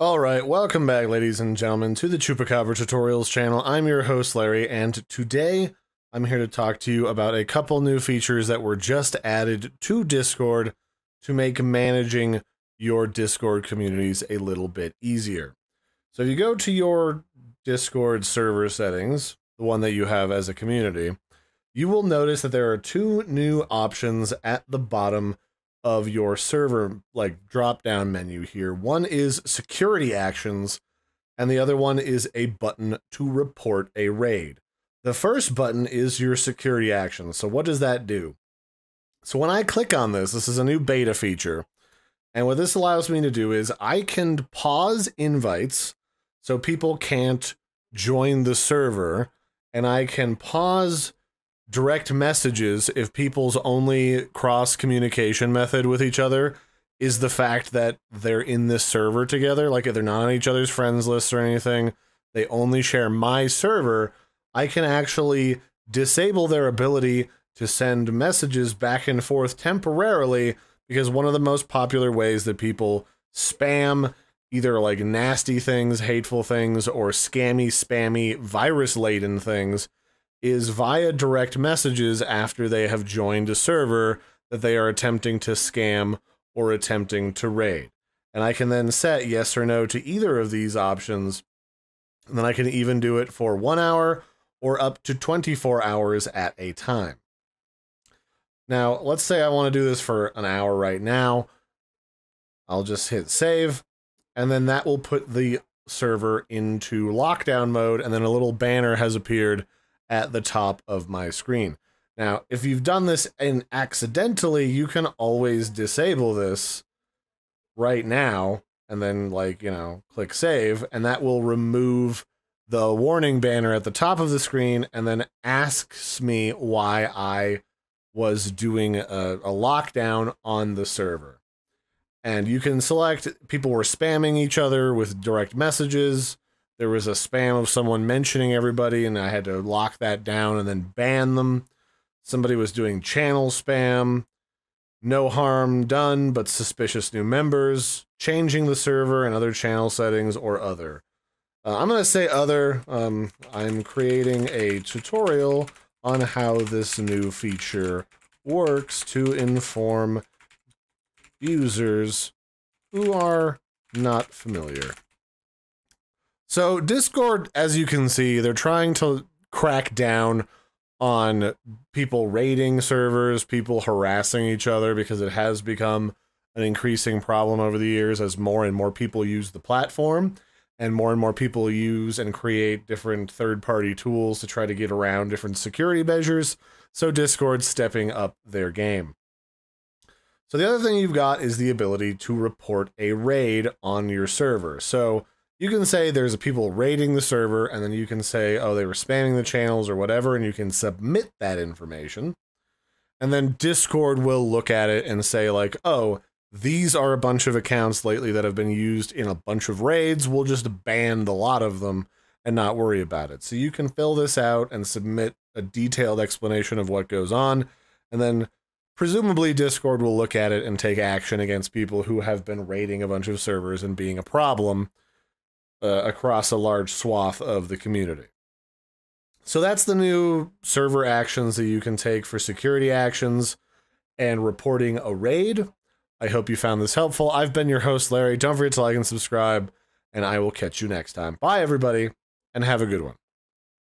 Alright, welcome back ladies and gentlemen to the Chupacabra Tutorials channel. I'm your host Larry and today I'm here to talk to you about a couple new features that were just added to Discord to make managing your Discord communities a little bit easier. So if you go to your Discord server settings, the one that you have as a community, you will notice that there are two new options at the bottom of your server like drop down menu here. One is security actions and the other one is a button to report a raid. The first button is your security actions. So what does that do? So when I click on this, this is a new beta feature. And what this allows me to do is I can pause invites so people can't join the server and I can pause direct messages if people's only cross communication method with each other is the fact that they're in this server together like if they're not on each other's friends lists or anything they only share my server i can actually disable their ability to send messages back and forth temporarily because one of the most popular ways that people spam either like nasty things hateful things or scammy spammy virus laden things is via direct messages after they have joined a server that they are attempting to scam or attempting to raid. And I can then set yes or no to either of these options. And then I can even do it for one hour or up to 24 hours at a time. Now, let's say I want to do this for an hour right now. I'll just hit save, and then that will put the server into lockdown mode, and then a little banner has appeared at the top of my screen. Now, if you've done this and accidentally, you can always disable this right now and then like, you know, click save and that will remove the warning banner at the top of the screen and then asks me why I was doing a, a lockdown on the server. And you can select people were spamming each other with direct messages there was a spam of someone mentioning everybody, and I had to lock that down and then ban them. Somebody was doing channel spam, no harm done, but suspicious new members, changing the server and other channel settings, or other. Uh, I'm going to say other. Um, I'm creating a tutorial on how this new feature works to inform users who are not familiar. So Discord, as you can see, they're trying to crack down on people raiding servers, people harassing each other because it has become an increasing problem over the years as more and more people use the platform and more and more people use and create different third-party tools to try to get around different security measures. So Discord's stepping up their game. So the other thing you've got is the ability to report a raid on your server. So you can say there's people raiding the server, and then you can say, oh, they were spamming the channels or whatever, and you can submit that information. And then Discord will look at it and say, like, oh, these are a bunch of accounts lately that have been used in a bunch of raids. We'll just ban the lot of them and not worry about it. So you can fill this out and submit a detailed explanation of what goes on. And then presumably Discord will look at it and take action against people who have been raiding a bunch of servers and being a problem uh, across a large swath of the community. So that's the new server actions that you can take for security actions and reporting a raid. I hope you found this helpful. I've been your host, Larry. Don't forget to like and subscribe, and I will catch you next time. Bye, everybody, and have a good one.